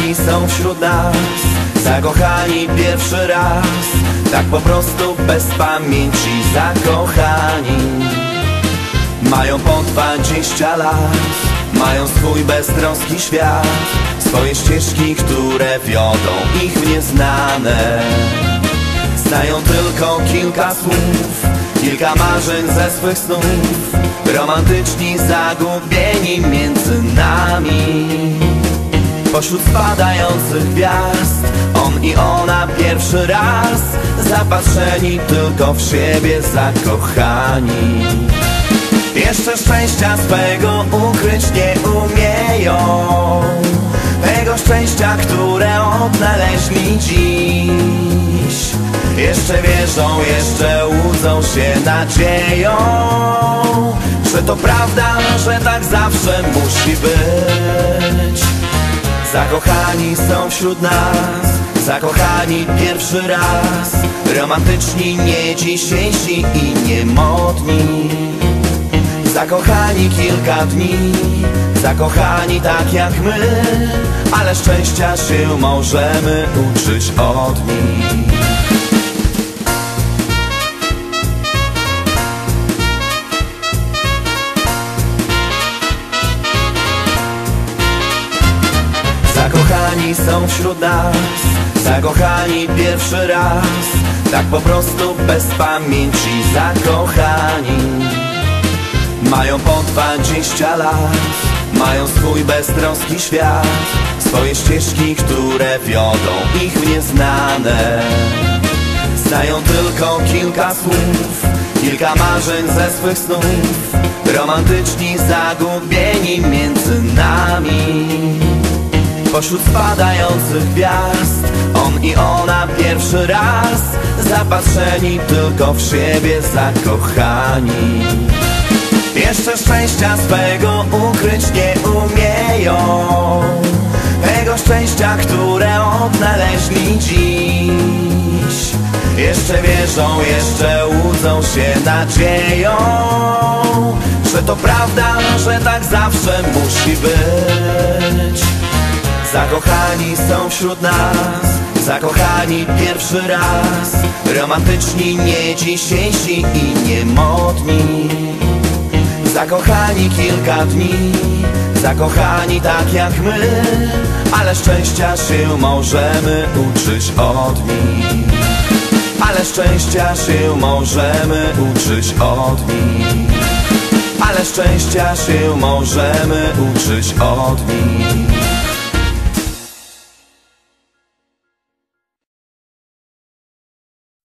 Zakochani są wśród nas. Zakochani pierwszy raz Tak po prostu bez pamięci Zakochani. Mają po dwadzieścia lat Mają swój beztroski świat. Swoje ścieżki, które wiodą ich w nieznane. Znają tylko kilka słów Kilka marzeń ze swych snów. Romantyczni, zagubieni między nami Pośród spadających gwiazd On i ona pierwszy raz Zapatrzeni tylko w siebie Zakochani. Jeszcze szczęścia swego ukryć nie umieją. Tego szczęścia, które odnaleźli dziś. Jeszcze wierzą, jeszcze łudzą się nadzieją. Że to prawda, że tak zawsze musi być Zakochani są wśród nas Zakochani pierwszy raz. Romantyczni, nie dzisiejsi i niemodni Zakochani kilka dni Zakochani tak jak my Ale szczęścia się możemy uczyć od nich Są wśród nas. Zakochani pierwszy raz Tak po prostu bez pamięci Zakochani. Mają po dwadzieścia lat Mają swój beztroski świat. Swoje ścieżki, które wiodą ich w nieznane. Znają tylko kilka słów Kilka marzeń ze swych snów. Romantyczni, zagubieni między Pośród spadających gwiazd. On i ona pierwszy raz Zapatrzeni tylko w siebie Zakochani. Jeszcze szczęścia swego ukryć nie umieją. Tego szczęścia, które odnaleźli dziś. Jeszcze wierzą, jeszcze łudzą się nadzieją Że to prawda, że tak zawsze musi być Zakochani są wśród nas Zakochani pierwszy raz. Romantyczni, nie dzisiejsi i niemodni Zakochani kilka dni Zakochani tak jak my. Ale szczęścia się możemy uczyć od nich. Ale szczęścia się możemy uczyć od nich. Ale szczęścia się możemy uczyć od nich